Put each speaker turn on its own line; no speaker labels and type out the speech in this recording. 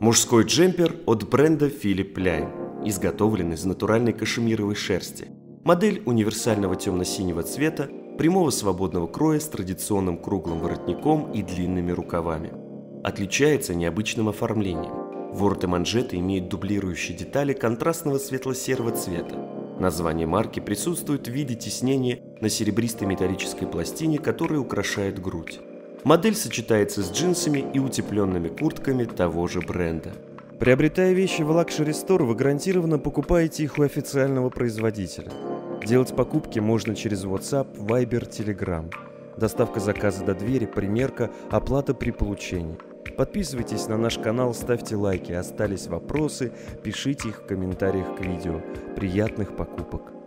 Мужской джемпер от бренда Philip Line, изготовлен из натуральной кашемировой шерсти. Модель универсального темно-синего цвета, прямого свободного кроя с традиционным круглым воротником и длинными рукавами. Отличается необычным оформлением. Ворот и манжеты имеют дублирующие детали контрастного светло-серого цвета. Название марки присутствует в виде тиснения на серебристой металлической пластине, которая украшает грудь. Модель сочетается с джинсами и утепленными куртками того же бренда. Приобретая вещи в Luxury Store, вы гарантированно покупаете их у официального производителя. Делать покупки можно через WhatsApp, Viber, Telegram. Доставка заказа до двери, примерка, оплата при получении. Подписывайтесь на наш канал, ставьте лайки. Остались вопросы, пишите их в комментариях к видео. Приятных покупок!